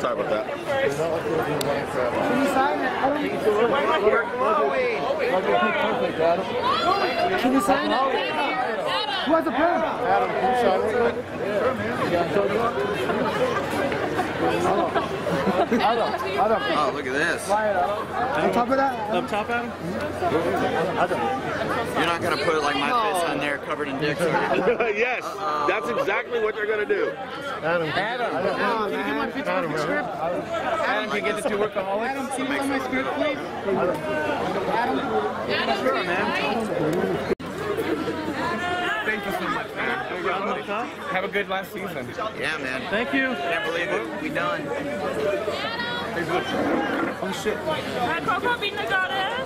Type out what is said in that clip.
Sorry about that. Can you sign it? I don't Can you sign it? Who has a pen? Adam, can you sign it? Adam, Adam, Oh, look at this. fly it up. On top of that? Up top, Adam? You're not gonna put like my face on there covered in dicks. yes, that's exactly what they're gonna do. Adam, can you get my picture on the script? Adam, can you get the two workaholics? Adam, can you get my script, please? Sure, man. Thank you so much, man. Have a good last season. Yeah, man. Thank you. Can't believe it. We done. Oh, shit. Coco Pina got it.